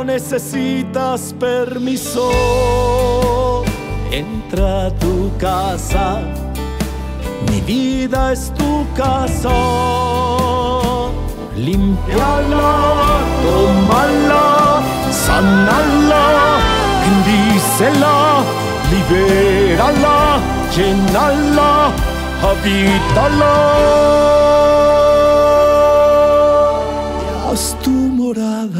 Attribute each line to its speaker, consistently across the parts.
Speaker 1: no necesitas permiso. Entra a tu casa, mi vida es tu casa. Limpiala, tómala, sanala, bendícela, libérala, llenala, habítala. Haz tu morada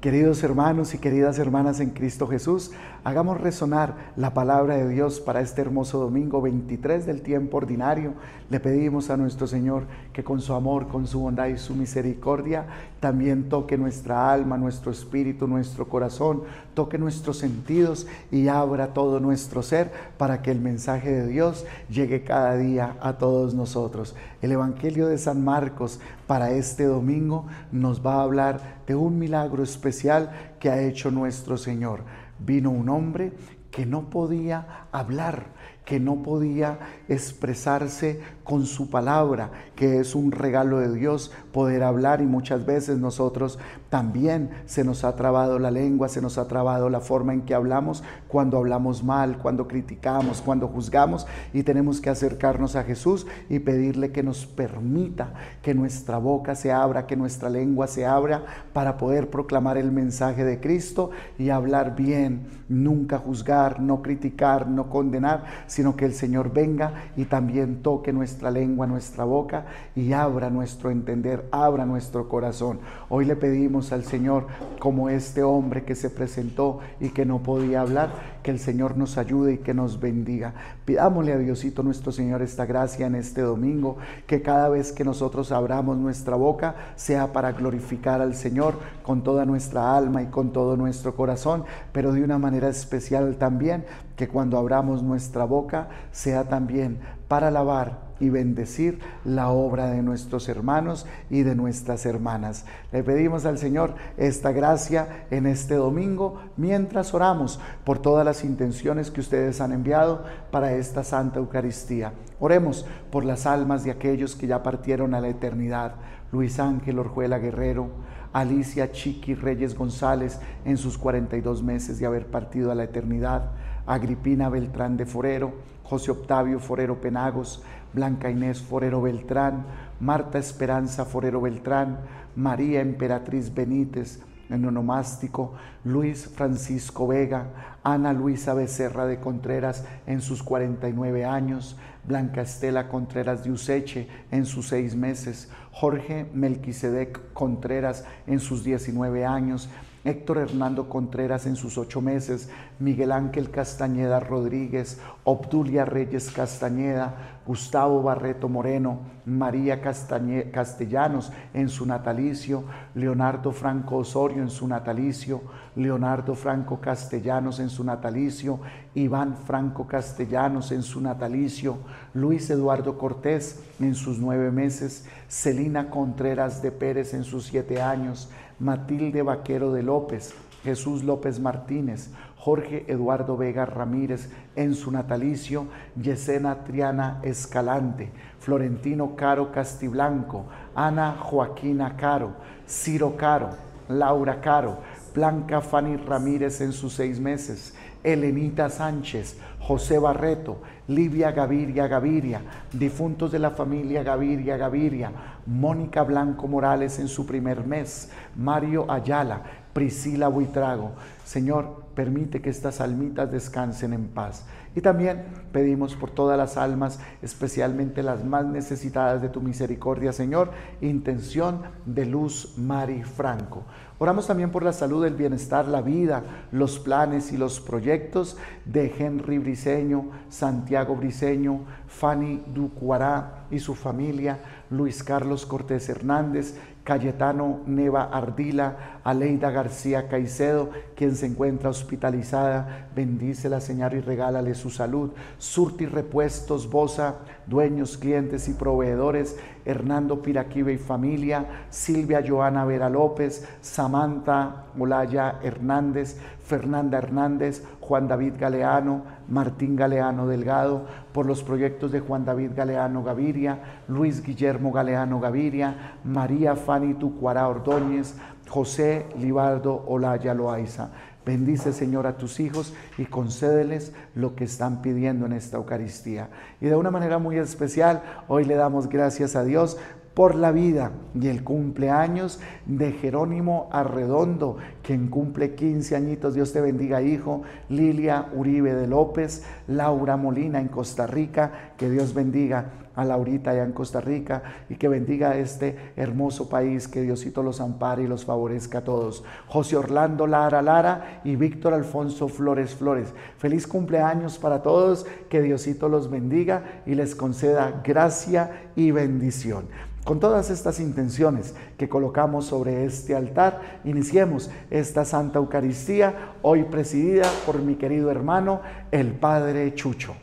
Speaker 2: Queridos hermanos y queridas hermanas en Cristo Jesús, hagamos resonar la palabra de Dios para este hermoso domingo 23 del tiempo ordinario. Le pedimos a nuestro Señor que con su amor, con su bondad y su misericordia también toque nuestra alma, nuestro espíritu, nuestro corazón, toque nuestros sentidos y abra todo nuestro ser para que el mensaje de Dios llegue cada día a todos nosotros. El Evangelio de San Marcos para este domingo nos va a hablar de un milagro especial que ha hecho nuestro Señor. Vino un hombre que no podía hablar, que no podía expresarse con su palabra, que es un regalo de Dios poder hablar y muchas veces nosotros también se nos ha trabado la lengua, se nos ha trabado la forma en que hablamos cuando hablamos mal, cuando criticamos, cuando juzgamos y tenemos que acercarnos a Jesús y pedirle que nos permita que nuestra boca se abra, que nuestra lengua se abra para poder proclamar el mensaje de Cristo y hablar bien, nunca juzgar, no criticar, no condenar, sino que el Señor venga y también toque nuestra lengua, nuestra boca y abra nuestro entender, abra nuestro corazón. Hoy le pedimos al Señor, como este hombre que se presentó y que no podía hablar, que el Señor nos ayude y que nos bendiga. Pidámosle a Diosito nuestro Señor esta gracia en este domingo, que cada vez que nosotros abramos nuestra boca sea para glorificar al Señor con toda nuestra alma y con todo nuestro corazón, pero de una manera especial también, que cuando abramos nuestra boca sea también para alabar y bendecir la obra de nuestros hermanos y de nuestras hermanas. Le pedimos al Señor esta gracia en este domingo mientras oramos por todas las intenciones que ustedes han enviado para esta Santa Eucaristía. Oremos por las almas de aquellos que ya partieron a la eternidad. Luis Ángel Orjuela Guerrero, Alicia Chiqui Reyes González en sus 42 meses de haber partido a la eternidad, Agripina Beltrán de Forero, José Octavio Forero Penagos, Blanca Inés Forero Beltrán, Marta Esperanza Forero Beltrán, María Emperatriz Benítez, en onomástico, Luis Francisco Vega, Ana Luisa Becerra de Contreras en sus 49 años, Blanca Estela Contreras de Useche en sus seis meses, Jorge Melquisedec Contreras en sus 19 años, Héctor Hernando Contreras en sus ocho meses, Miguel Ángel Castañeda Rodríguez, Obdulia Reyes Castañeda, Gustavo Barreto Moreno, María Castellanos en su natalicio, Leonardo Franco Osorio en su natalicio, Leonardo Franco Castellanos en su natalicio, Iván Franco Castellanos en su natalicio, Luis Eduardo Cortés en sus nueve meses, Celina Contreras de Pérez en sus siete años, Matilde Vaquero de López, Jesús López Martínez, Jorge Eduardo Vega Ramírez en su natalicio, Yesena Triana Escalante, Florentino Caro Castiblanco, Ana Joaquina Caro, Ciro Caro, Laura Caro, Blanca Fanny Ramírez en sus seis meses, Elenita Sánchez, José Barreto, Livia Gaviria Gaviria, difuntos de la familia Gaviria Gaviria, Mónica Blanco Morales en su primer mes, Mario Ayala, Priscila Buitrago. Señor, permite que estas almitas descansen en paz. Y también pedimos por todas las almas, especialmente las más necesitadas de tu misericordia, Señor, intención de Luz Mari Franco. Oramos también por la salud, el bienestar, la vida, los planes y los proyectos de Henry Briceño, Santiago Briceño, Fanny Ducuará y su familia, Luis Carlos Cortés Hernández, Cayetano Neva Ardila, Aleida García Caicedo, quien se encuentra hospitalizada. Bendícela, Señor, y regálale su salud. Surti Repuestos, Bosa, dueños, clientes y proveedores. Hernando Piraquive y familia, Silvia Joana Vera López, Samantha Molaya Hernández, Fernanda Hernández, Juan David Galeano, Martín Galeano Delgado, por los proyectos de Juan David Galeano Gaviria, Luis Guillermo Galeano Gaviria, María Fanny Tucuará Ordóñez, José Libardo Olaya Loaiza. Bendice, Señor, a tus hijos y concédeles lo que están pidiendo en esta Eucaristía. Y de una manera muy especial, hoy le damos gracias a Dios por la vida y el cumpleaños de Jerónimo Arredondo, quien cumple 15 añitos. Dios te bendiga, hijo. Lilia Uribe de López, Laura Molina en Costa Rica. Que Dios bendiga a Laurita allá en Costa Rica y que bendiga este hermoso país, que Diosito los ampare y los favorezca a todos. José Orlando Lara Lara y Víctor Alfonso Flores Flores. Feliz cumpleaños para todos, que Diosito los bendiga y les conceda gracia y bendición. Con todas estas intenciones que colocamos sobre este altar, iniciemos esta Santa Eucaristía, hoy presidida por mi querido hermano, el Padre Chucho.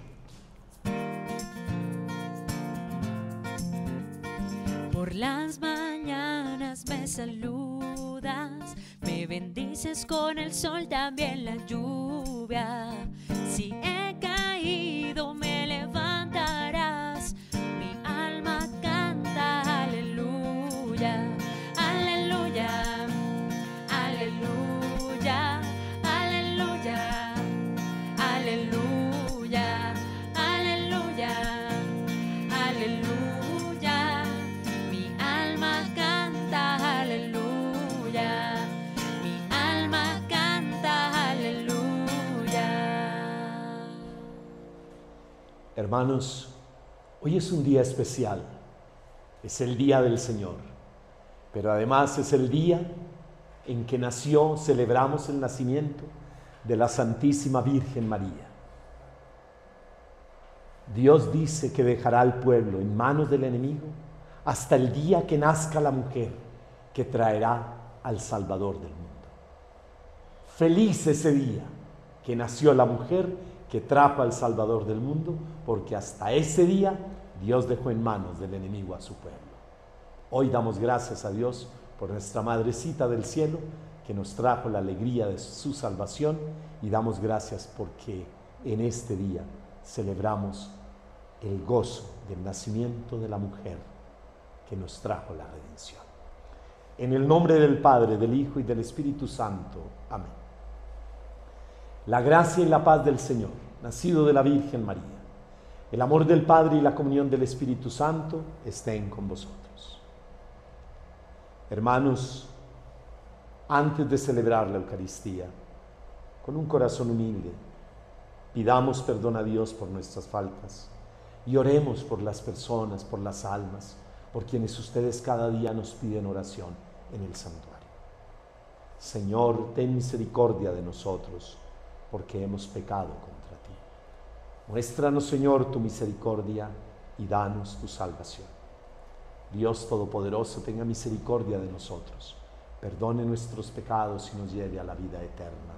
Speaker 3: Por las mañanas me saludas, me bendices con el sol, también la lluvia. Si he caído, me levantarás
Speaker 4: Hermanos, hoy es un día especial, es el día del Señor, pero además es el día en que nació, celebramos el nacimiento de la Santísima Virgen María. Dios dice que dejará al pueblo en manos del enemigo hasta el día que nazca la mujer que traerá al Salvador del mundo. Feliz ese día que nació la mujer que trapa al Salvador del mundo, porque hasta ese día Dios dejó en manos del enemigo a su pueblo. Hoy damos gracias a Dios por nuestra Madrecita del Cielo, que nos trajo la alegría de su salvación, y damos gracias porque en este día celebramos el gozo del nacimiento de la mujer que nos trajo la redención. En el nombre del Padre, del Hijo y del Espíritu Santo. Amén. La gracia y la paz del Señor, nacido de la Virgen María, el amor del Padre y la comunión del Espíritu Santo estén con vosotros. Hermanos, antes de celebrar la Eucaristía, con un corazón humilde, pidamos perdón a Dios por nuestras faltas y oremos por las personas, por las almas, por quienes ustedes cada día nos piden oración en el santuario. Señor, ten misericordia de nosotros porque hemos pecado contra ti. Muéstranos, Señor, tu misericordia y danos tu salvación. Dios Todopoderoso, tenga misericordia de nosotros, perdone nuestros pecados y nos lleve a la vida eterna.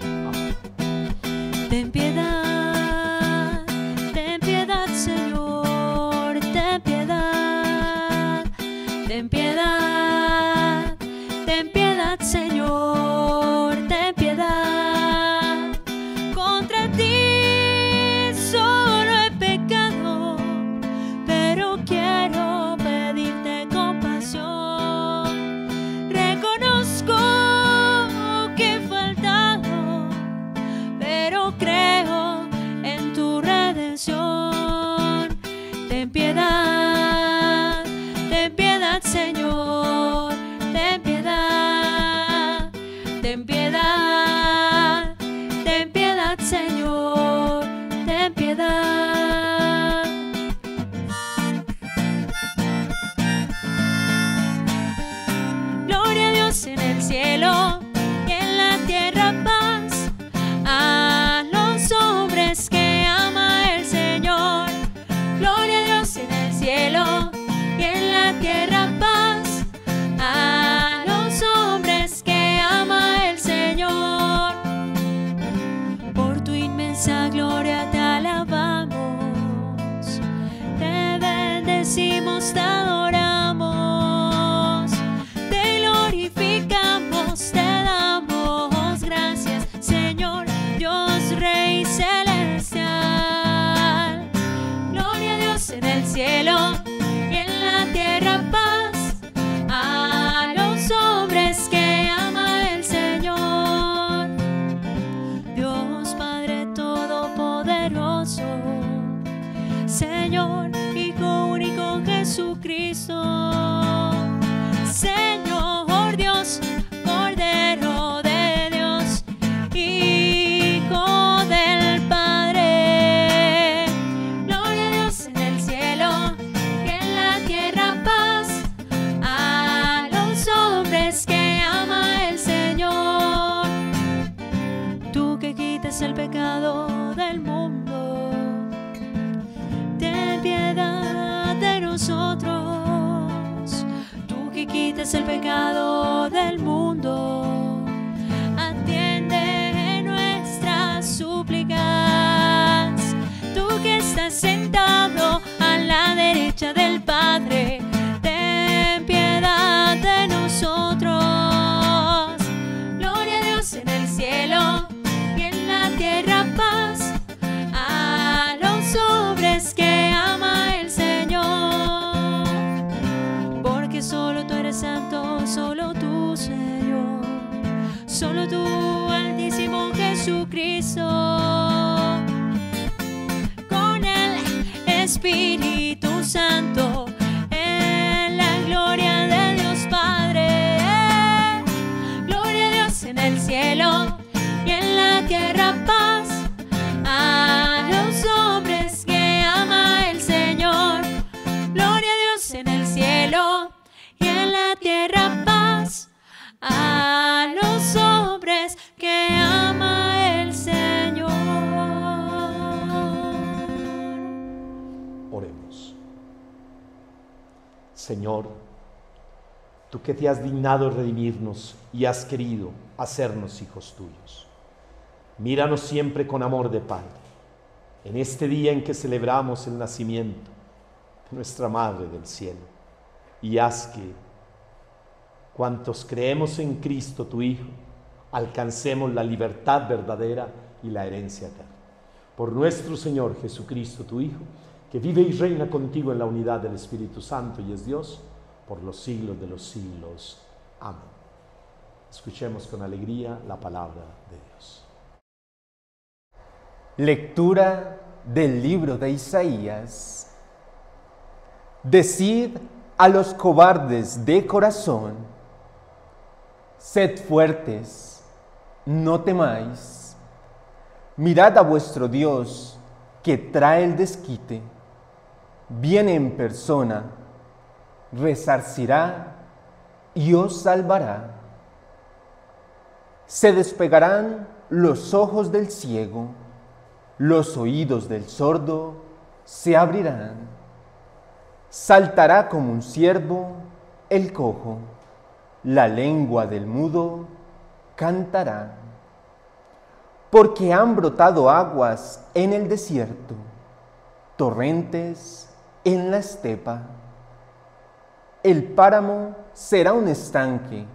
Speaker 3: Amén. Piedad, a los hombres que ama el Señor.
Speaker 4: Oremos. Señor, tú que te has dignado redimirnos y has querido hacernos hijos tuyos, míranos siempre con amor de Padre. En este día en que celebramos el nacimiento de nuestra Madre del Cielo, y haz que cuantos creemos en Cristo, tu Hijo, alcancemos la libertad verdadera y la herencia eterna. Por nuestro Señor Jesucristo, tu Hijo, que vive y reina contigo en la unidad del Espíritu Santo y es Dios por los siglos de los siglos. Amén. Escuchemos con alegría la palabra de Dios.
Speaker 5: Lectura del libro de Isaías. Decid a los cobardes de corazón, sed fuertes, no temáis. Mirad a vuestro Dios que trae el desquite, viene en persona, resarcirá y os salvará. Se despegarán los ojos del ciego, los oídos del sordo se abrirán. Saltará como un ciervo el cojo, la lengua del mudo cantará. Porque han brotado aguas en el desierto, torrentes en la estepa. El páramo será un estanque,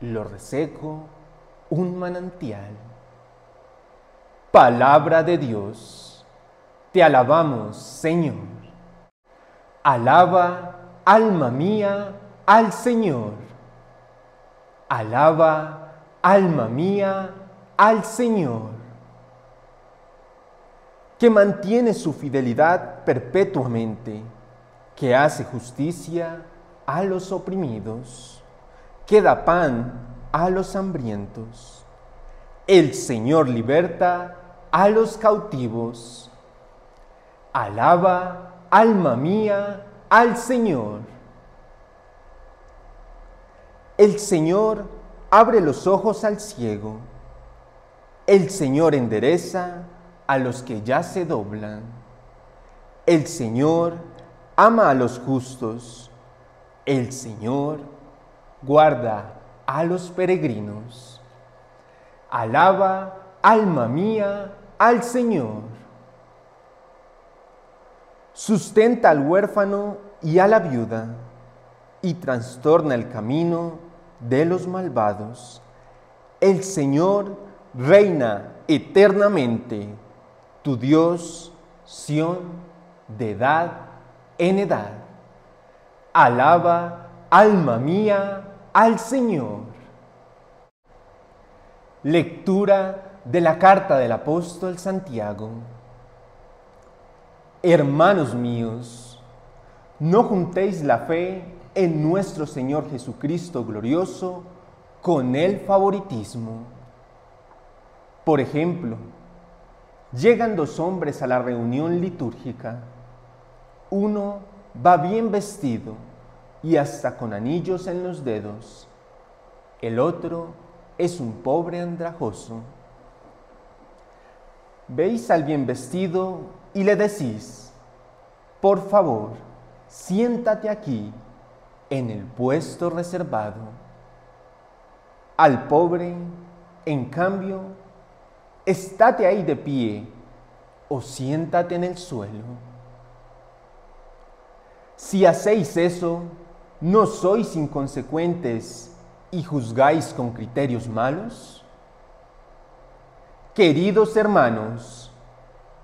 Speaker 5: lo reseco un manantial. Palabra de Dios, te alabamos, Señor. Alaba, alma mía, al Señor. Alaba, alma mía, al Señor. Que mantiene su fidelidad perpetuamente, que hace justicia a los oprimidos, que da pan a los hambrientos. El Señor liberta a los cautivos. Alaba, alma mía, al Señor. El Señor abre los ojos al ciego. El Señor endereza a los que ya se doblan. El Señor ama a los justos. El Señor guarda a los peregrinos. Alaba, alma mía, al Señor. Sustenta al huérfano y a la viuda y trastorna el camino de los malvados. El Señor reina eternamente, tu Dios, Sión, de edad en edad. Alaba, alma mía, al Señor. Lectura de la carta del apóstol Santiago. Hermanos míos, no juntéis la fe en nuestro Señor Jesucristo glorioso con el favoritismo. Por ejemplo, llegan dos hombres a la reunión litúrgica. Uno va bien vestido y hasta con anillos en los dedos. El otro es un pobre andrajoso. Veis al bien vestido y le decís, por favor, siéntate aquí en el puesto reservado. Al pobre, en cambio, estate ahí de pie o siéntate en el suelo. Si hacéis eso, ¿no sois inconsecuentes y juzgáis con criterios malos? Queridos hermanos,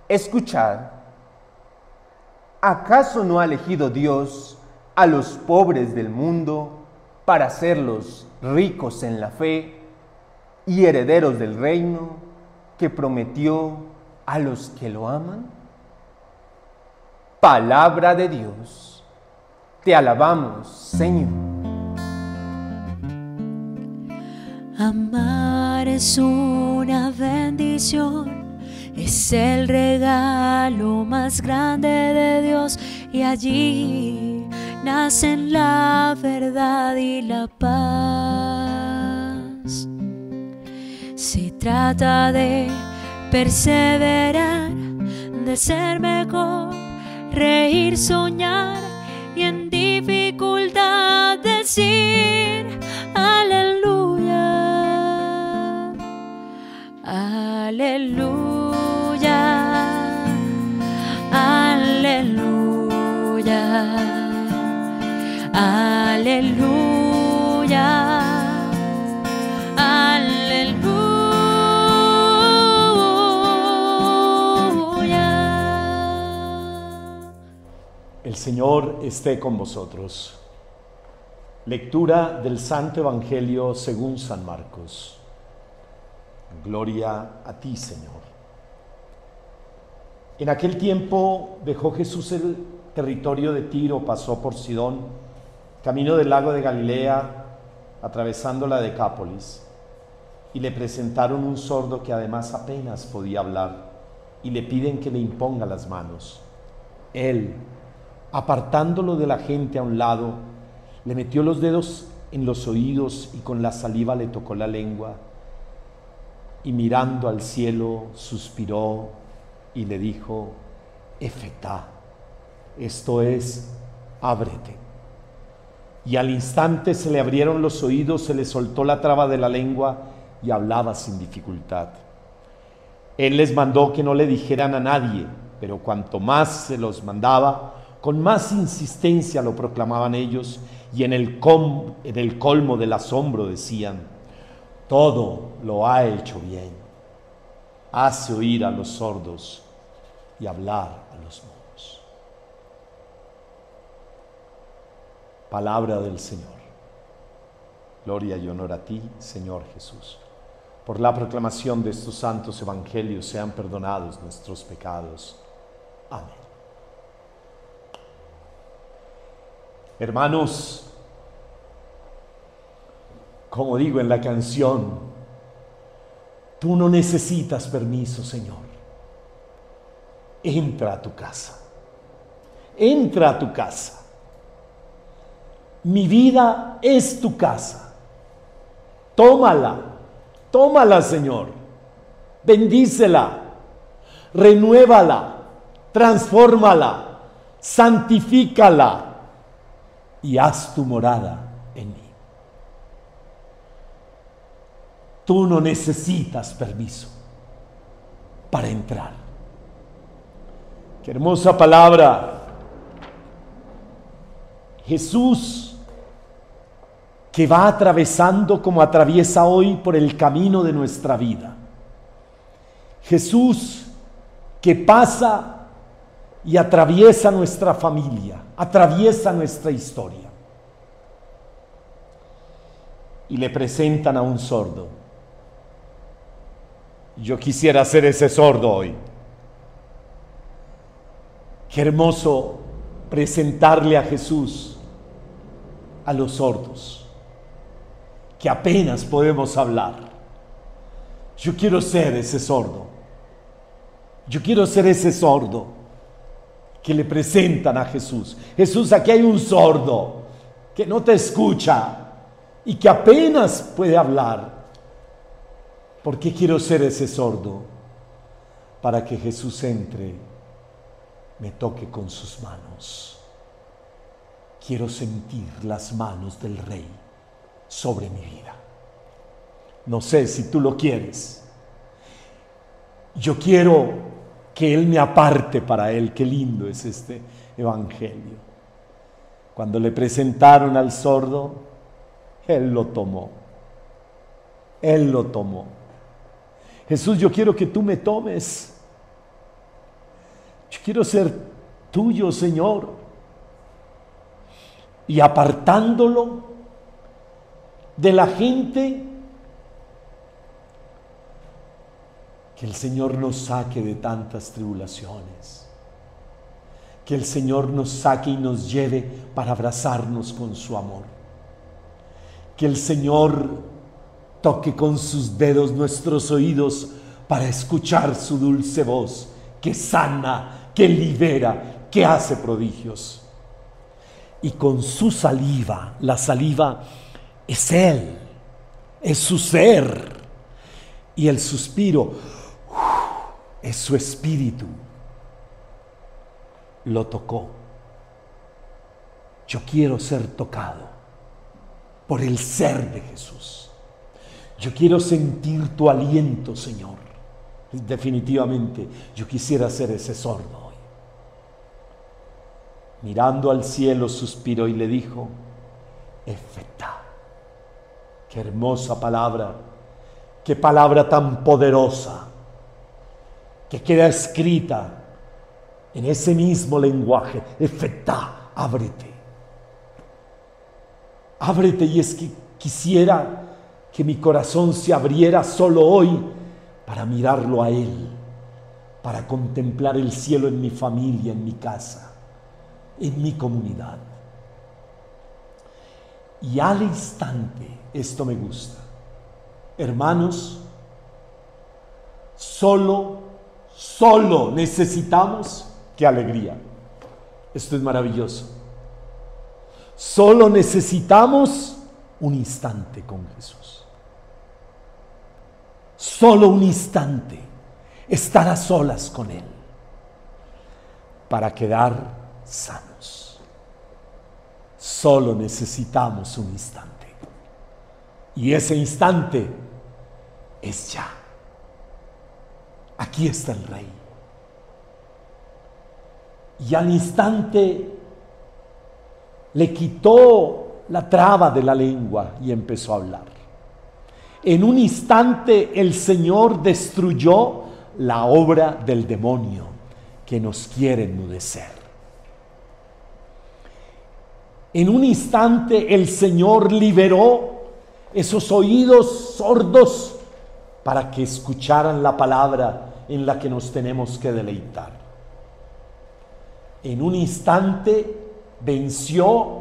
Speaker 5: escuchad. ¿Acaso no ha elegido Dios a los pobres del mundo para hacerlos ricos en la fe y herederos del reino que prometió a los que lo aman? Palabra de Dios. Te alabamos, Señor.
Speaker 3: Amar es una bendición, es el regalo más grande de Dios y allí nacen la verdad y la paz. Se trata de perseverar, de ser mejor, reír, soñar y en dificultad decir aleluya. Aleluya, aleluya, aleluya.
Speaker 4: El Señor esté con vosotros. Lectura del Santo Evangelio según San Marcos. Gloria a ti, Señor. En aquel tiempo dejó Jesús el territorio de Tiro, pasó por Sidón, camino del lago de Galilea, atravesando la Decápolis, y le presentaron un sordo que además apenas podía hablar, y le piden que le imponga las manos. Él, apartándolo de la gente a un lado, le metió los dedos en los oídos y con la saliva le tocó la lengua y mirando al cielo suspiró y le dijo, Efetá, esto es, ábrete. Y al instante se le abrieron los oídos, se le soltó la traba de la lengua y hablaba sin dificultad. Él les mandó que no le dijeran a nadie, pero cuanto más se los mandaba, con más insistencia lo proclamaban ellos y en el, en el colmo del asombro decían, todo lo ha hecho bien. Hace oír a los sordos y hablar a los mudos. Palabra del Señor. Gloria y honor a ti, Señor Jesús. Por la proclamación de estos santos evangelios sean perdonados nuestros pecados. Amén. Hermanos, como digo en la canción, tú no necesitas permiso, Señor. Entra a tu casa. Entra a tu casa. Mi vida es tu casa. Tómala. Tómala, Señor. Bendícela. Renuévala. Transfórmala. Santifícala. Y haz tu morada en mí. Tú no necesitas permiso. para entrar. Qué hermosa palabra. Jesús que va atravesando como atraviesa hoy por el camino de nuestra vida. Jesús que pasa y atraviesa nuestra familia, atraviesa nuestra historia. Y le presentan a un sordo. Yo quisiera ser ese sordo hoy. Qué hermoso presentarle a Jesús a los sordos, que apenas podemos hablar. Yo quiero ser ese sordo. Yo quiero ser ese sordo que le presentan a Jesús. Jesús, aquí hay un sordo que no te escucha y que apenas puede hablar. ¿Por qué quiero ser ese sordo? Para que Jesús entre, me toque con sus manos. Quiero sentir las manos del Rey sobre mi vida. No sé si tú lo quieres. Yo quiero que Él me aparte para Él. Qué lindo es este Evangelio. Cuando le presentaron al sordo, Él lo tomó. Él lo tomó. Jesús, yo quiero que tú me tomes. Yo quiero ser tuyo, Señor. Y apartándolo de la gente, que el Señor nos saque de tantas tribulaciones. Que el Señor nos saque y nos lleve para abrazarnos con su amor. Que el Señor toque con sus dedos nuestros oídos para escuchar su dulce voz que sana, que libera, que hace prodigios. Y con su saliva, la saliva es Él, es su ser. Y el suspiro es su espíritu. Lo tocó. Yo quiero ser tocado por el ser de Jesús. Yo quiero sentir tu aliento, Señor. Definitivamente, yo quisiera ser ese sordo hoy. Mirando al cielo, suspiró y le dijo, Efeta. Qué hermosa palabra, qué palabra tan poderosa, que queda escrita en ese mismo lenguaje. Efeta, ábrete. Ábrete y es que quisiera que mi corazón se abriera solo hoy para mirarlo a Él, para contemplar el cielo en mi familia, en mi casa, en mi comunidad. Y al instante, esto me gusta, hermanos, solo, solo necesitamos qué alegría. Esto es maravilloso. Solo necesitamos un instante con Jesús. Solo un instante estar a solas con Él para quedar sanos. Solo necesitamos un instante. Y ese instante es ya. Aquí está el Rey. Y al instante le quitó la traba de la lengua y empezó a hablar. En un instante el Señor destruyó la obra del demonio que nos quiere enmudecer. En un instante el Señor liberó esos oídos sordos para que escucharan la palabra en la que nos tenemos que deleitar. En un instante venció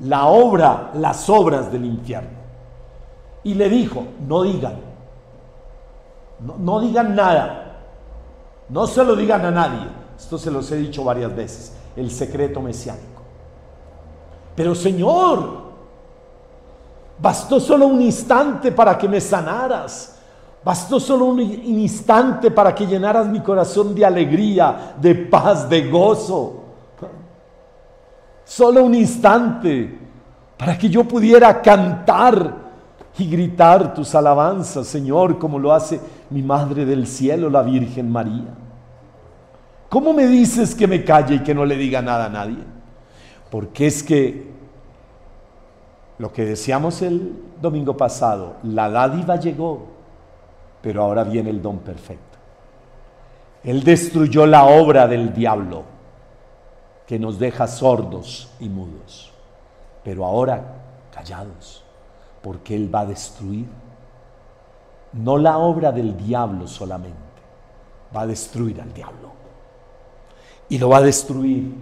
Speaker 4: la obra, las obras del infierno. Y le dijo, no digan, no, digan nada, no se lo digan a nadie. Esto se los he dicho varias veces, el secreto mesiánico. Pero Señor, bastó solo un instante para que me sanaras. Bastó solo un instante para que llenaras mi corazón de alegría, de paz, de gozo. Solo un instante para que yo pudiera cantar y gritar tus alabanzas, Señor, como lo hace mi Madre del Cielo, la Virgen María. ¿Cómo me dices que me calle y que no le diga nada a nadie? Porque es que lo que decíamos el domingo pasado, la dádiva llegó, pero ahora viene el don perfecto. Él destruyó la obra del diablo que nos deja sordos y mudos, pero ahora callados, porque Él va a destruir no la obra del diablo solamente, va a destruir al diablo. Y lo va a destruir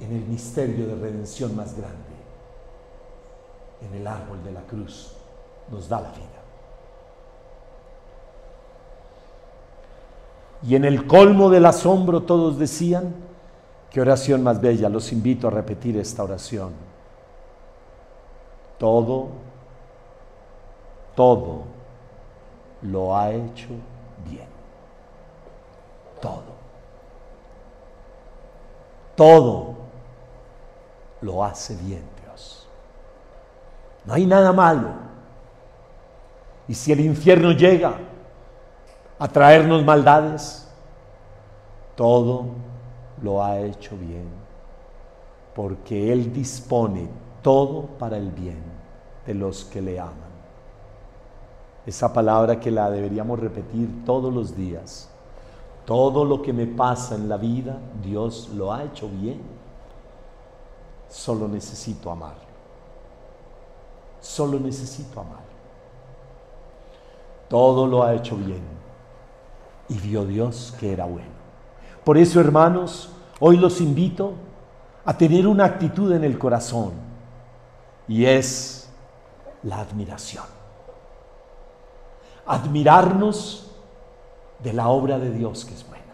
Speaker 4: en el misterio de redención más grande, en el árbol de la cruz, nos da la vida. Y en el colmo del asombro todos decían, qué oración más bella, los invito a repetir esta oración. Todo, todo lo ha hecho bien. Todo. Todo lo hace bien. No hay nada malo. Y si el infierno llega a traernos maldades, todo lo ha hecho bien, porque Él dispone todo para el bien de los que le aman. Esa palabra que la deberíamos repetir todos los días. Todo lo que me pasa en la vida, Dios lo ha hecho bien. Solo necesito amarlo. Solo necesito amarlo. Todo lo ha hecho bien. Y vio Dios que era bueno. Por eso, hermanos, hoy los invito a tener una actitud en el corazón. Y es la admiración. Admirarnos de la obra de Dios que es buena.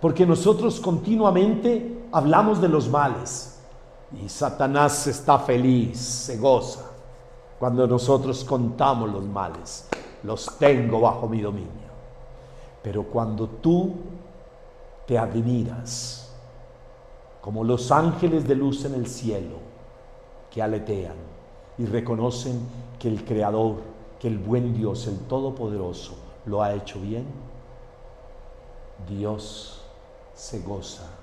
Speaker 4: Porque nosotros continuamente hablamos de los males y Satanás está feliz, se goza cuando nosotros contamos los males. Los tengo bajo mi dominio. Pero cuando tú te admiras como los ángeles de luz en el cielo que aletean y reconocen que el Creador, que el buen Dios, el Todopoderoso, lo ha hecho bien, Dios se goza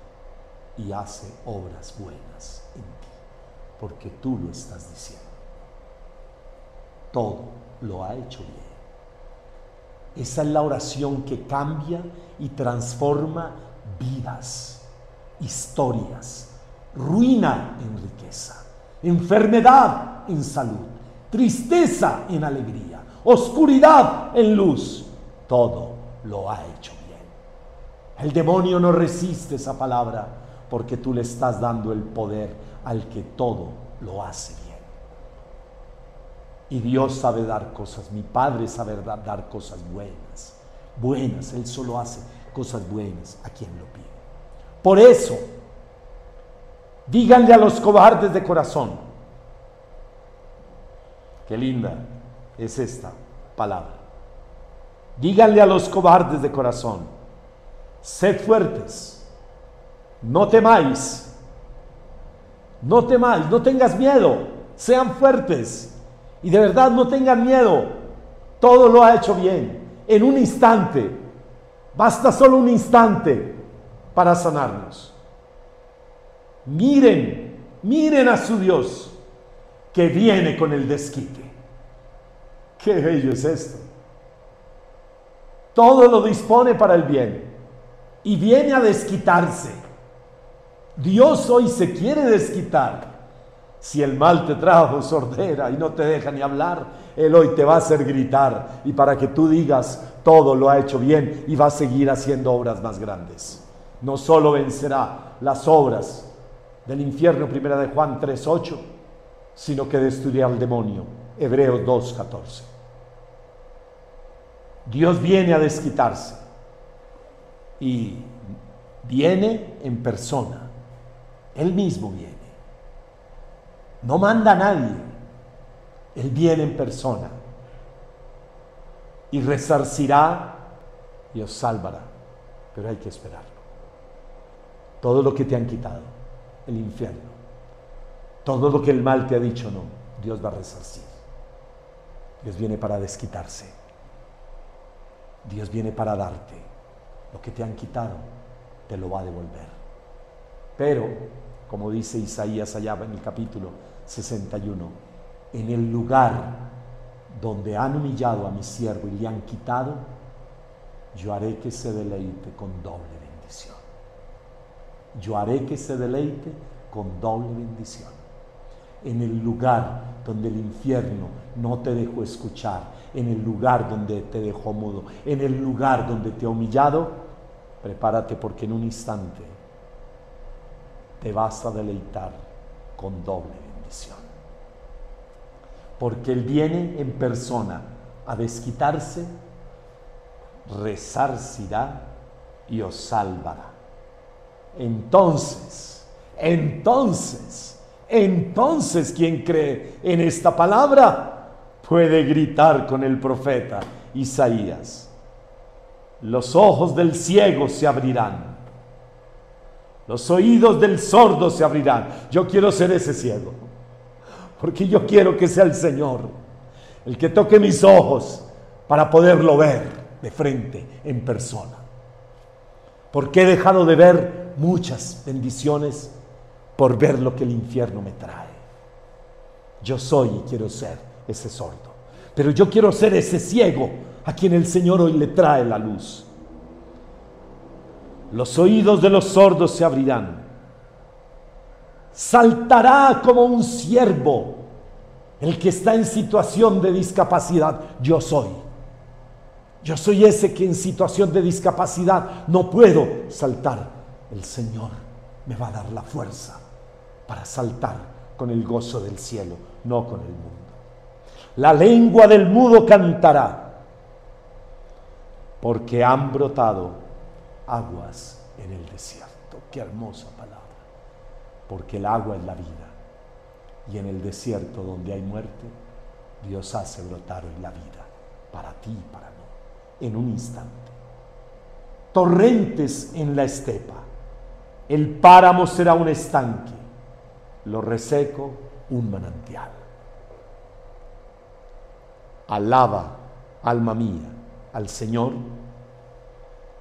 Speaker 4: y hace obras buenas en ti, porque tú lo estás diciendo. Todo lo ha hecho bien. Esa es la oración que cambia y transforma vidas, historias, ruina en riqueza, enfermedad en salud, tristeza en alegría, oscuridad en luz, todo lo ha hecho bien. El demonio no resiste esa palabra porque tú le estás dando el poder al que todo lo hace bien. Y Dios sabe dar cosas, mi Padre sabe dar, cosas buenas, buenas, Él solo hace cosas buenas a quien lo pide. Por eso, díganle a los cobardes de corazón, qué linda es esta palabra. Díganle a los cobardes de corazón, sed fuertes, no temáis, no temáis, no tengas miedo, sean fuertes. Y de verdad no tengan miedo, todo lo ha hecho bien, en un instante, basta solo un instante para sanarnos. Miren, miren a su Dios que viene con el desquite. Qué bello es esto. Todo lo dispone para el bien y viene a desquitarse. Dios hoy se quiere desquitar. Si el mal te trajo sordera y no te deja ni hablar, Él hoy te va a hacer gritar y para que tú digas, todo lo ha hecho bien y va a seguir haciendo obras más grandes. No solo vencerá las obras del infierno, primera de Juan 3.8, sino que destruirá al demonio, Hebreos 2.14. Dios viene a desquitarse y viene en persona. Él mismo viene. No manda a nadie. Él viene en persona y resarcirá y os salvará. Pero hay que esperarlo. Todo lo que te han quitado, el infierno, todo lo que el mal te ha dicho, no, Dios va a resarcir. Dios viene para desquitarse Dios viene para darte lo que te han quitado, te lo va a devolver. Pero, como dice Isaías allá en el capítulo 61, en el lugar donde han humillado a mi siervo y le han quitado, yo haré que se deleite con doble bendición. Yo haré que se deleite con doble bendición. En el lugar donde el infierno no te dejó escuchar, en el lugar donde te dejó mudo, en el lugar donde te ha humillado, prepárate porque en un instante te vas a deleitar con doble bendición. Porque Él viene en persona a desquitarse, resarcirá y os salvará. Entonces, entonces, entonces, quien cree en esta palabra puede gritar con el profeta Isaías. Los ojos del ciego se abrirán. Los oídos del sordo se abrirán. Yo quiero ser ese ciego. Porque yo quiero que sea el Señor el que toque mis ojos para poderlo ver de frente, en persona. Porque he dejado de ver muchas bendiciones por ver lo que el infierno me trae. Yo soy y quiero ser ese sordo. Pero yo quiero ser ese ciego a quien el Señor hoy le trae la luz. Los oídos de los sordos se abrirán. Saltará como un siervo el que está en situación de discapacidad. Yo soy. Yo soy ese que en situación de discapacidad no puedo saltar. El Señor me va a dar la fuerza para saltar con el gozo del cielo, no con el mundo. La lengua del mudo cantará, porque han brotado aguas en el desierto. Qué hermosa palabra. Porque el agua es la vida. Y en el desierto donde hay muerte, Dios hace brotar hoy la vida para ti y para mí, en un instante. Torrentes en la estepa. El páramo será un estanque, lo reseco un manantial. Alaba, alma mía, al Señor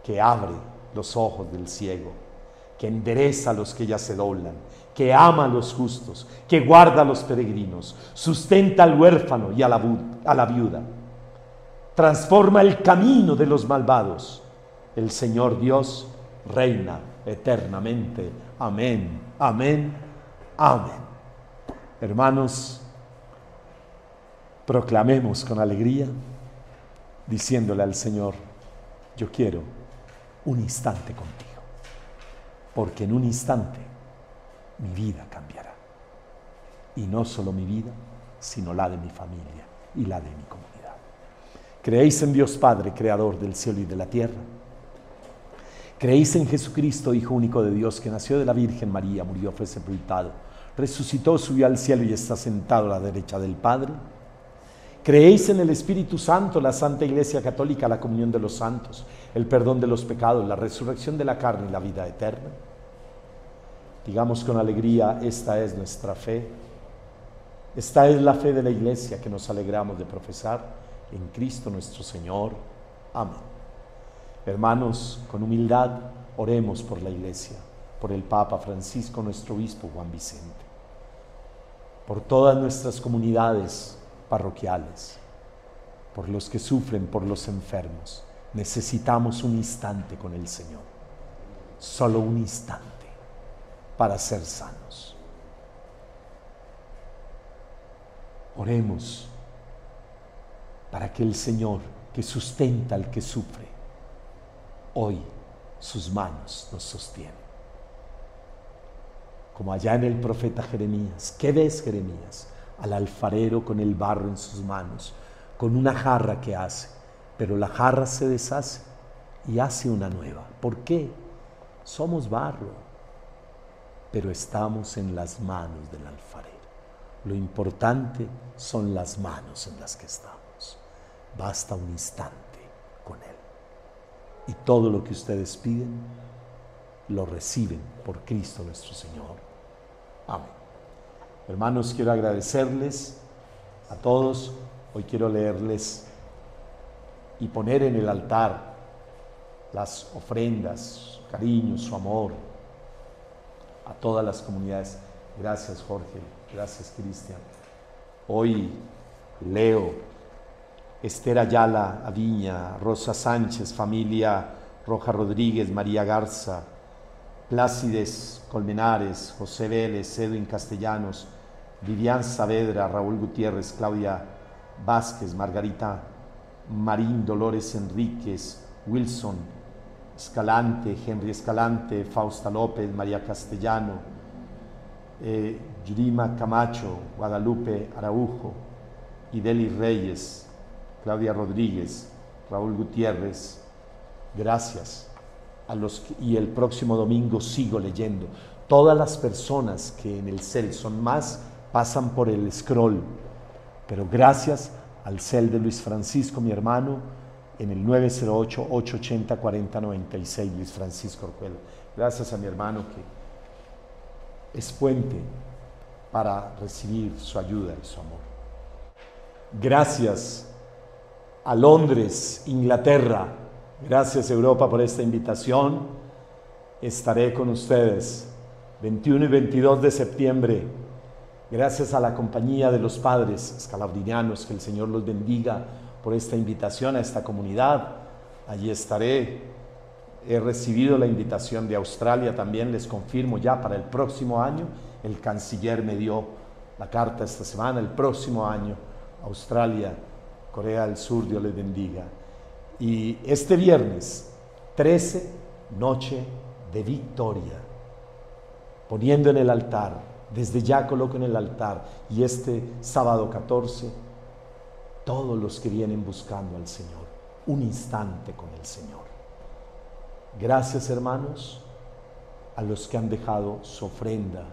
Speaker 4: que abre los ojos del ciego, que endereza a los que ya se doblan, que ama a los justos, que guarda a los peregrinos, sustenta al huérfano y a la, viuda, transforma el camino de los malvados. El Señor Dios reina eternamente. Amén, amén, amén. Hermanos, proclamemos con alegría, diciéndole al Señor, yo quiero un instante contigo, porque en un instante mi vida cambiará. Y no solo mi vida, sino la de mi familia y la de mi comunidad. ¿Creéis en Dios Padre, Creador del cielo y de la tierra? ¿Creéis en Jesucristo, Hijo único de Dios, que nació de la Virgen María, murió, fue sepultado, resucitó, subió al cielo y está sentado a la derecha del Padre? ¿Creéis en el Espíritu Santo, la Santa Iglesia Católica, la comunión de los santos, el perdón de los pecados, la resurrección de la carne y la vida eterna? Digamos con alegría, esta es nuestra fe. Esta es la fe de la iglesia que nos alegramos de profesar en Cristo nuestro Señor. Amén. Hermanos, con humildad oremos por la iglesia, por el Papa Francisco, nuestro obispo Juan Vicente, por todas nuestras comunidades parroquiales, por los que sufren, por los enfermos. Necesitamos un instante con el Señor, solo un instante para ser sanos. Oremos para que el Señor que sustenta al que sufre, hoy sus manos nos sostienen. Como allá en el profeta Jeremías, ¿qué ves Jeremías? Al alfarero con el barro en sus manos, con una jarra que hace, pero la jarra se deshace y hace una nueva. ¿Por qué? Somos barro pero estamos en las manos del alfarero. Lo importante son las manos en las que estamos. Basta un instante con Él. Y todo lo que ustedes piden, lo reciben por Cristo nuestro Señor. Amén. Hermanos, quiero agradecerles a todos. Hoy quiero leerles y poner en el altar las ofrendas, su cariño, su amor a todas las comunidades. Gracias Jorge, gracias Cristian. Hoy Leo, Esther Ayala Aviña, Rosa Sánchez, familia Roja Rodríguez, María Garza, Plácides Colmenares, José Vélez, Edwin Castellanos, Vivian Saavedra, Raúl Gutiérrez, Claudia Vázquez, Margarita Marín, Dolores Enríquez, Wilson Escalante, Henry Escalante, Fausta López, María Castellano, eh, Yurima Camacho, Guadalupe Araujo, Ideli Reyes, Claudia Rodríguez, Raúl Gutiérrez. Gracias a los y el próximo domingo sigo leyendo. Todas las personas que en el cel son más pasan por el scroll, pero gracias al cel de Luis Francisco, mi hermano, en el 908-880-4096, Luis Francisco Orjuela. Gracias a mi hermano que es puente para recibir su ayuda y su amor. Gracias a Londres, Inglaterra. Gracias Europa por esta invitación. Estaré con ustedes 21 y 22 de septiembre. Gracias a la compañía de los padres escalabrinianos, que el Señor los bendiga por esta invitación a esta comunidad. Allí estaré. He recibido la invitación de Australia también, les confirmo ya para el próximo año. El canciller me dio la carta esta semana, el próximo año, Australia, Corea del Sur, Dios les bendiga. Y este viernes, 13, noche de victoria, poniendo en el altar, desde ya coloco en el altar, y este sábado 14, todos los que vienen buscando al Señor, un instante con el Señor. Gracias hermanos a los que han dejado su ofrenda,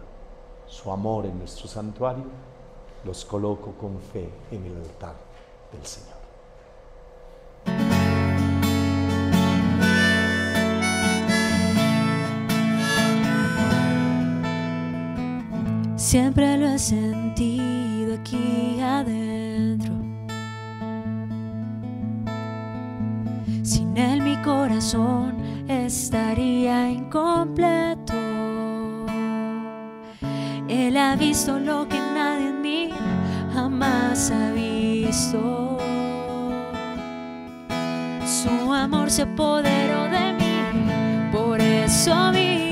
Speaker 4: su amor en nuestro santuario, los coloco con fe en el altar del Señor.
Speaker 3: Siempre lo he sentido aquí adentro. Sin él mi corazón estaría incompleto. Él ha visto lo que nadie en mí jamás ha visto. Su amor se apoderó de mí, por eso vivo.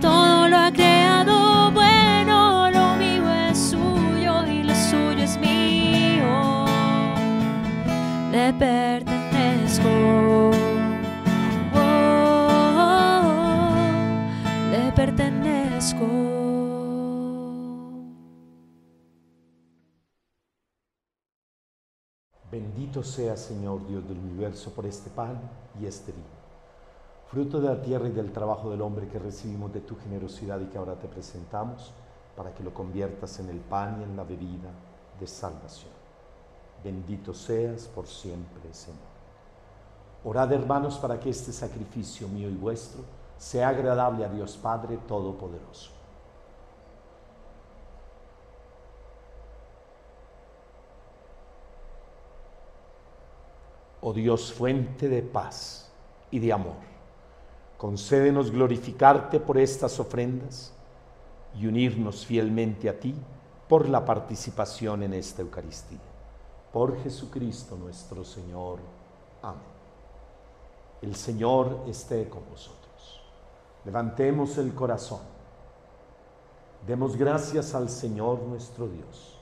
Speaker 3: Todo lo ha creado bueno, lo mío es suyo y lo suyo es mío. Le pertenezco. Oh, le pertenezco.
Speaker 4: Bendito sea, Señor Dios del universo, por este pan y este vino, fruto de la tierra y del trabajo del hombre que recibimos de tu generosidad y que ahora te presentamos, para que lo conviertas en el pan y en la bebida de salvación. Bendito seas por siempre, Señor. Orad, hermanos, para que este sacrificio mío y vuestro sea agradable a Dios Padre Todopoderoso. Oh Dios, fuente de paz y de amor, concédenos glorificarte por estas ofrendas y unirnos fielmente a ti por la participación en esta Eucaristía. Por Jesucristo nuestro Señor. Amén. El Señor esté con vosotros. Levantemos el corazón. Demos gracias al Señor nuestro Dios.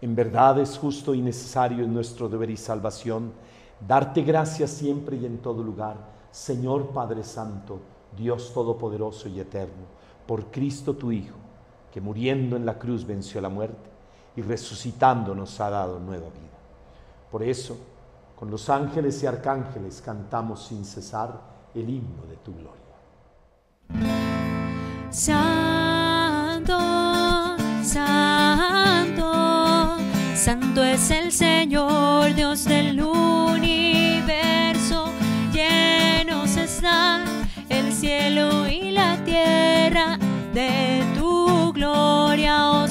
Speaker 4: En verdad es justo y necesario en nuestro deber y salvación darte gracias siempre y en todo lugar, Señor Padre Santo, Dios Todopoderoso y Eterno, por Cristo tu Hijo, que muriendo en la cruz venció la muerte y resucitando nos ha dado nueva vida. Por eso, con los ángeles y arcángeles cantamos sin cesar el himno de tu gloria.
Speaker 3: Santo, santo, santo es el Señor, Dios del universo. El cielo y la tierra de tu gloria, oh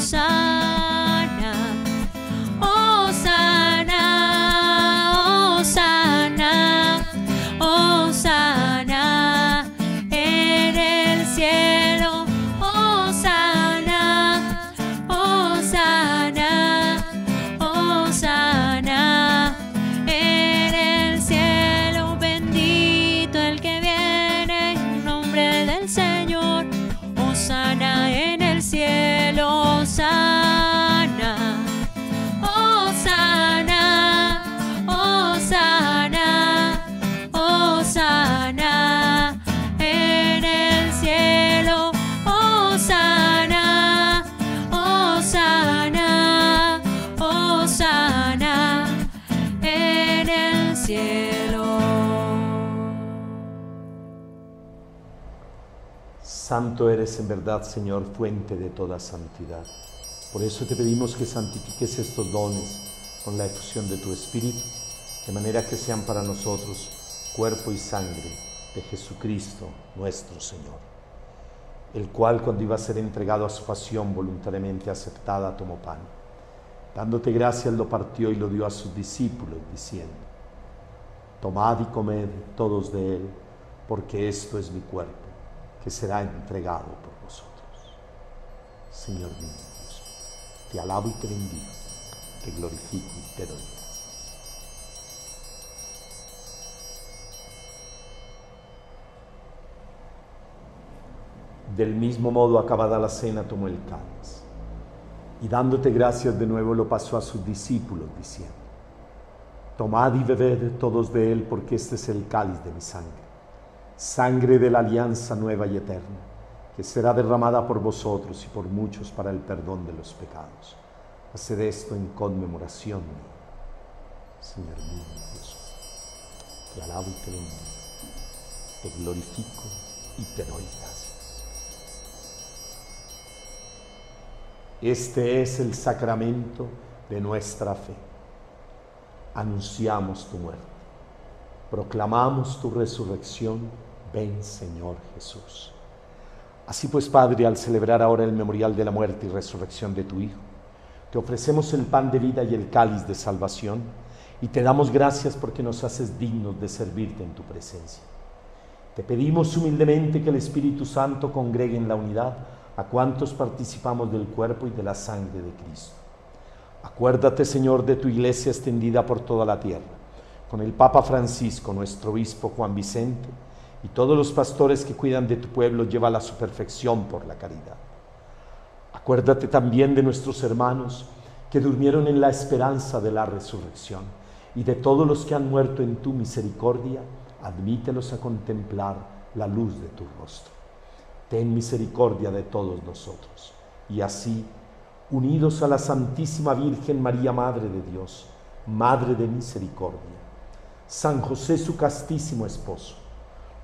Speaker 4: Santo eres en verdad, Señor, fuente de toda santidad. Por eso te pedimos que santifiques estos dones con la efusión de tu Espíritu, de manera que sean para nosotros cuerpo y sangre de Jesucristo nuestro Señor, el cual cuando iba a ser entregado a su pasión voluntariamente aceptada tomó pan. Dándote gracias lo partió y lo dio a sus discípulos, diciendo, Tomad y comed todos de él, porque esto es mi cuerpo, que será entregado por vosotros. Señor mío, Dios te alabo y te bendigo, te glorifico y te doy gracias. Del mismo modo, acabada la cena, tomó el cáliz y dándote gracias de nuevo lo pasó a sus discípulos, diciendo, Tomad y bebed todos de él, porque este es el cáliz de mi sangre, sangre de la alianza nueva y eterna, que será derramada por vosotros y por muchos para el perdón de los pecados. Haced esto en conmemoración. Señor mío, mío, te alabo y te bendigo, te glorifico y te doy gracias. Este es el sacramento de nuestra fe. Anunciamos tu muerte, proclamamos tu resurrección. Ven, Señor Jesús. Así pues, Padre, al celebrar ahora el memorial de la muerte y resurrección de tu Hijo, te ofrecemos el pan de vida y el cáliz de salvación y te damos gracias porque nos haces dignos de servirte en tu presencia. Te pedimos humildemente que el Espíritu Santo congregue en la unidad a cuantos participamos del cuerpo y de la sangre de Cristo. Acuérdate, Señor, de tu iglesia extendida por toda la tierra, con el Papa Francisco, nuestro obispo Juan Vicente, y todos los pastores que cuidan de tu pueblo, llévala a su perfección por la caridad. Acuérdate también de nuestros hermanos que durmieron en la esperanza de la resurrección, y de todos los que han muerto en tu misericordia, admítelos a contemplar la luz de tu rostro ten misericordia de todos nosotros. Y así, unidos a la Santísima Virgen María, Madre de Dios, Madre de Misericordia, San José su castísimo esposo,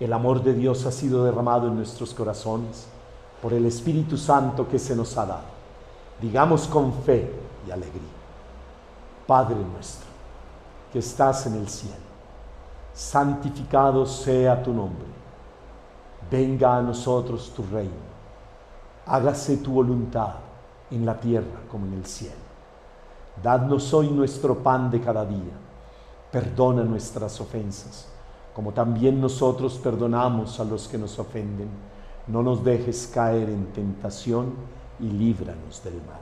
Speaker 4: El amor de Dios ha sido derramado en nuestros corazones por el Espíritu Santo que se nos ha dado. Digamos con fe y alegría. Padre nuestro, que estás en el cielo santificado sea tu nombre. Venga a nosotros tu reino. Hágase tu voluntad en la tierra como en el cielo. Dadnos hoy nuestro pan de cada día. Perdona nuestras ofensas, como también nosotros perdonamos a los que nos ofenden. No nos dejes caer en tentación y líbranos del mal.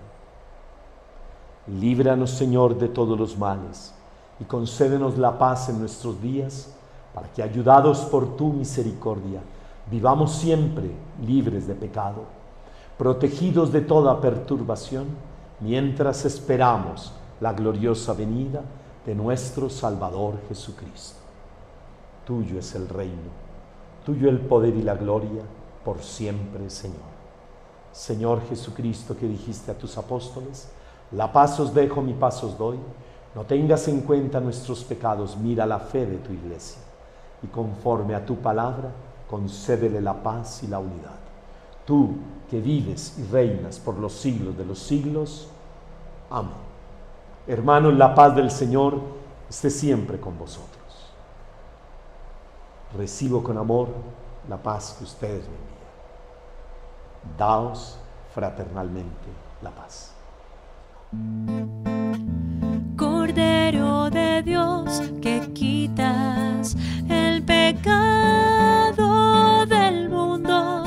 Speaker 4: Líbranos, Señor, de todos los males y concédenos la paz en nuestros días, para que, ayudados por tu misericordia, vivamos siempre libres de pecado, protegidos de toda perturbación, mientras esperamos la gloriosa venida de nuestro Salvador Jesucristo. Tuyo es el reino, Tuyo el poder y la gloria por siempre, Señor. Señor Jesucristo, que dijiste a tus apóstoles, la paz os dejo, mi paz os doy. No tengas en cuenta nuestros pecados, mira la fe de tu iglesia. Y conforme a tu palabra, concédele la paz y la unidad. Tú que vives y reinas por los siglos de los siglos. Amén. Hermanos, la paz del Señor esté siempre con vosotros. Recibo con amor la paz que ustedes me envían. Daos fraternalmente la paz.
Speaker 3: Cordero de Dios que quitas el pecado del mundo,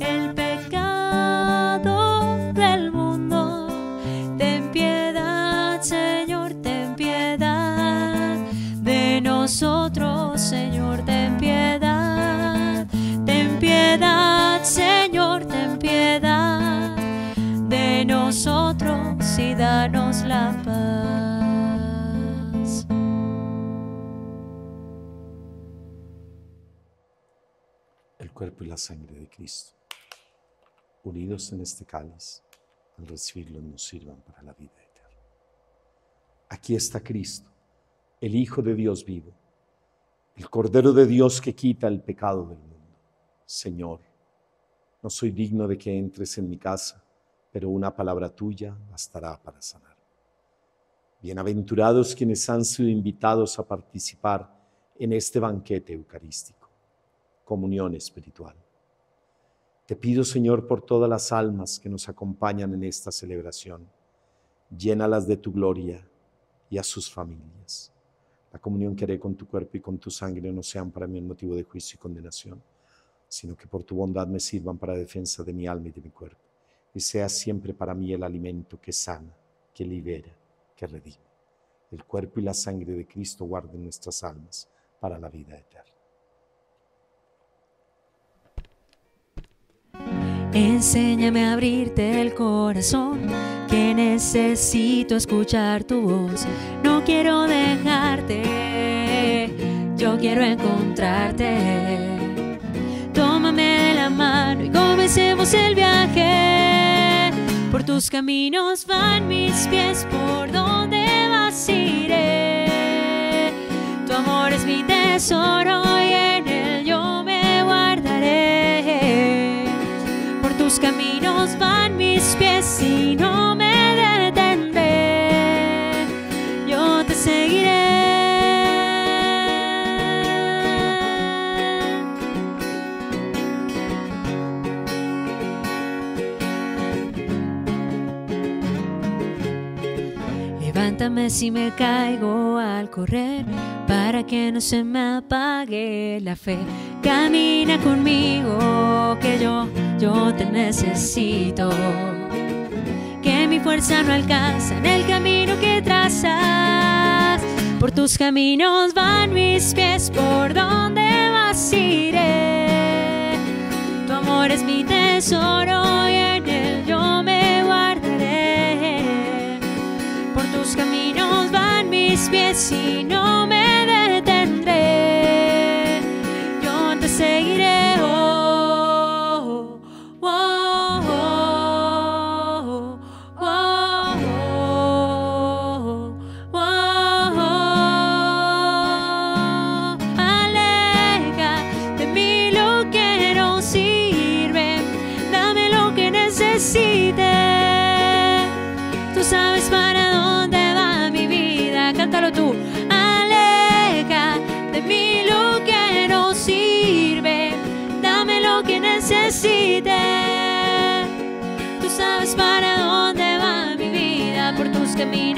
Speaker 3: el pecado del mundo. Ten piedad, Señor, ten piedad de nosotros, piedad de nosotros y danos la paz.
Speaker 4: el cuerpo y la sangre de Cristo, unidos en este cáliz, al recibirlo nos sirvan para la vida eterna. Aquí está Cristo, el Hijo de Dios vivo, el Cordero de Dios que quita el pecado del mundo. Señor, no soy digno de que entres en mi casa, pero una palabra tuya bastará para sanar. Bienaventurados quienes han sido invitados a participar en este banquete eucarístico comunión espiritual. Te pido, Señor, por todas las almas que nos acompañan en esta celebración, llénalas de tu gloria y a sus familias. La comunión que haré con tu cuerpo y con tu sangre no sean para mí un motivo de juicio y condenación, sino que por tu bondad me sirvan para defensa de mi alma y de mi cuerpo, y sea siempre para mí el alimento que sana, que libera, que redime. El cuerpo y la sangre de Cristo guarden nuestras almas para la vida eterna.
Speaker 3: Enséñame a abrirte el corazón, que necesito escuchar tu voz. No quiero dejarte, yo quiero encontrarte. Comencemos el viaje. Por tus caminos van mis pies, por donde vas iré. Tu amor es mi tesoro y en él yo me guardaré. Por tus caminos van mis pies y no me Si me caigo al correr, para que no se me apague la fe. Camina conmigo, que yo, yo te necesito. Que mi fuerza no alcanza en el camino que trazas. Por tus caminos van mis pies, por donde vas iré. Tu amor es mi tesoro y en caminos van mis pies y no me vida. Por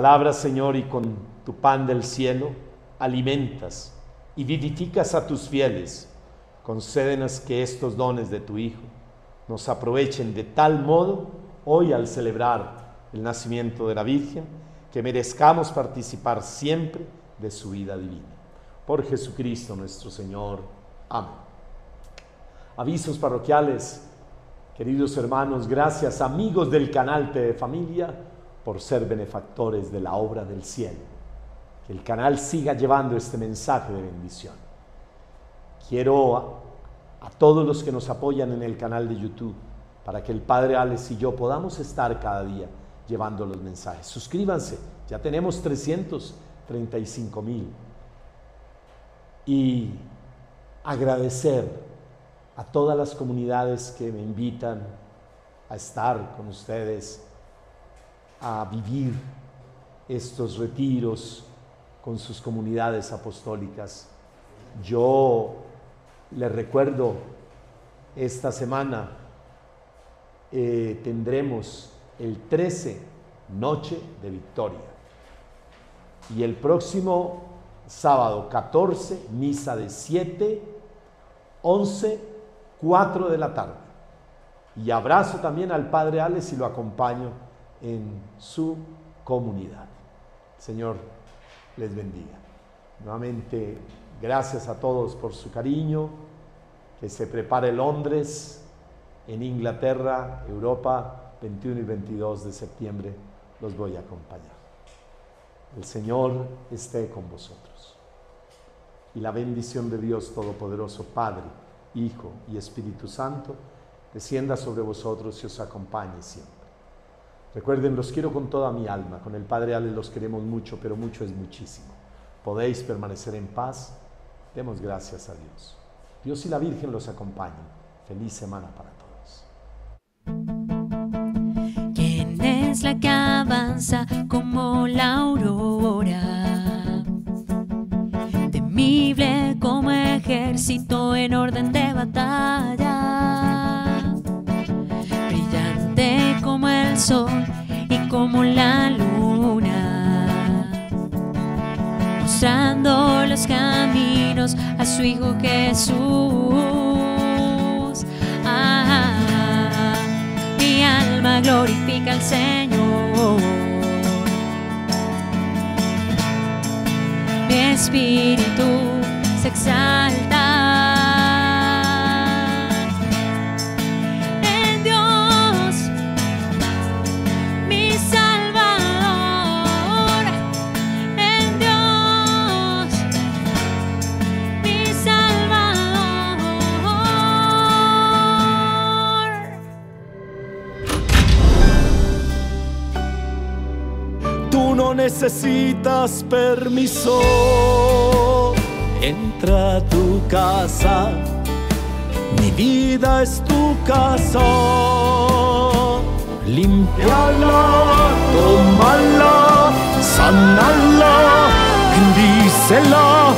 Speaker 4: palabra, Señor, y con tu pan del cielo, alimentas y vivificas a tus fieles. Concédenos que estos dones de tu Hijo nos aprovechen de tal modo hoy al celebrar el nacimiento de la Virgen, que merezcamos participar siempre de su vida divina. Por Jesucristo nuestro Señor. Amén. Avisos parroquiales, queridos hermanos, gracias amigos del canal TV Familia por ser benefactores de la obra del cielo. Que el canal siga llevando este mensaje de bendición. Quiero a, a todos los que nos apoyan en el canal de YouTube, para que el Padre Alex y yo podamos estar cada día llevando los mensajes. Suscríbanse, ya tenemos 335 mil. Y agradecer a todas las comunidades que me invitan a estar con ustedes, a vivir estos retiros con sus comunidades apostólicas. Yo les recuerdo, esta semana eh, tendremos el 13, Noche de Victoria. Y el próximo sábado 14, misa de 7, 11, 4 de la tarde. Y abrazo también al Padre Alex y lo acompaño en su comunidad. Señor les bendiga. Nuevamente, gracias a todos por su cariño. Que se prepare Londres, en Inglaterra, Europa, 21 y 22 de septiembre. Los voy a acompañar. El Señor esté con vosotros. Y la bendición de Dios Todopoderoso, Padre, Hijo y Espíritu Santo, descienda sobre vosotros y os acompañe siempre. Recuerden, los quiero con toda mi alma. Con el Padre Ale los queremos mucho, pero mucho es muchísimo. Podéis permanecer en paz. Demos gracias a Dios. Dios y la Virgen los acompañen. Feliz semana para todos.
Speaker 3: ¿Quién es la que avanza como la aurora? Temible como ejército en orden de batalla. Como el sol y como la luna. Mostrando los caminos a su Hijo Jesús. Ah, mi alma glorifica al Señor. Mi espíritu se exalta.
Speaker 1: Necesitas permiso. Entra a tu casa. Mi vida es tu casa. Limpiala, tómala, sanala, bendícela,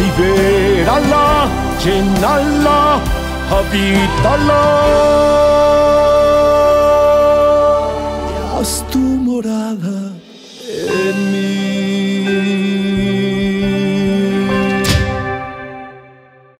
Speaker 1: libérala, llénala, habítala. Haz tu morada